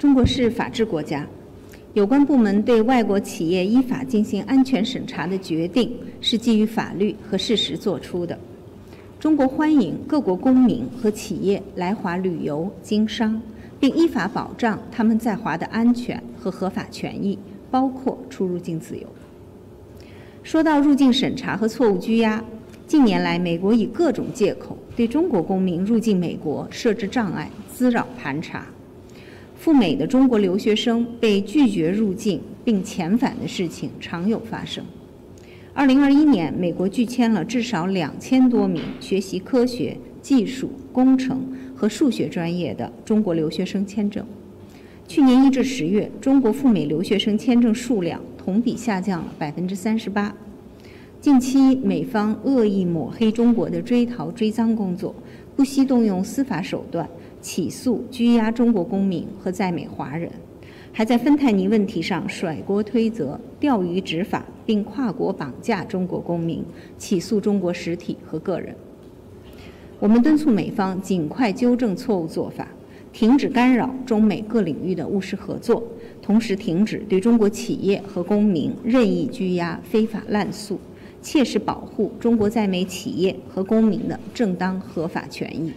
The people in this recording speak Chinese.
中国是法治国家，有关部门对外国企业依法进行安全审查的决定是基于法律和事实作出的。中国欢迎各国公民和企业来华旅游、经商，并依法保障他们在华的安全和合法权益，包括出入境自由。说到入境审查和错误拘押，近年来，美国以各种借口对中国公民入境美国设置障碍，滋扰盘查。赴美的中国留学生被拒绝入境并遣返的事情常有发生。二零二一年，美国拒签了至少两千多名学习科学技术、工程和数学专业的中国留学生签证。去年一至十月，中国赴美留学生签证数量同比下降了百分之三十八。近期，美方恶意抹黑中国的追逃追赃工作，不惜动用司法手段。起诉、拘押中国公民和在美华人，还在芬太尼问题上甩锅推责、钓鱼执法，并跨国绑架中国公民，起诉中国实体和个人。我们敦促美方尽快纠正错误做法，停止干扰中美各领域的务实合作，同时停止对中国企业和公民任意拘押、非法滥诉，切实保护中国在美企业和公民的正当合法权益。